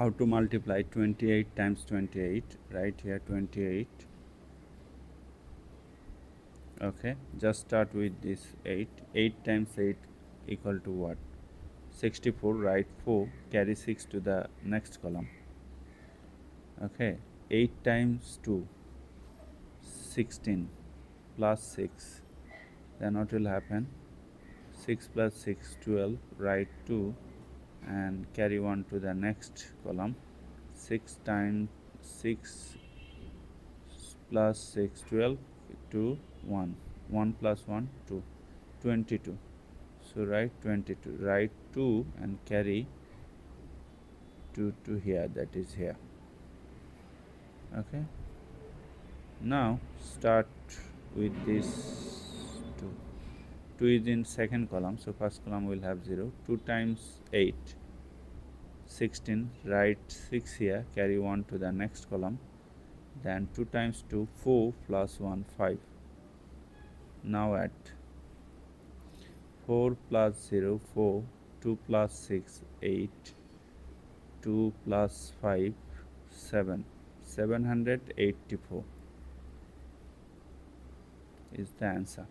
how to multiply 28 times 28 right here 28 okay just start with this 8 8 times 8 equal to what? 64 write 4 carry 6 to the next column. Okay 8 times 2 16 plus 6 then what will happen? 6 plus 6 12 write 2 and carry 1 to the next column. 6 times 6 plus 6 12 2 1 1 plus 1 2 22 so write 22 write 2 and carry 2 to here that is here. Okay? Now start with this 2 is in second column so first column will have 0 2 times 8 16 write 6 here carry 1 to the next column. Then 2 times 2 4 plus 1 5 now at 4 plus 0 4 2 plus 6 8 2 plus 5 7 784 is the answer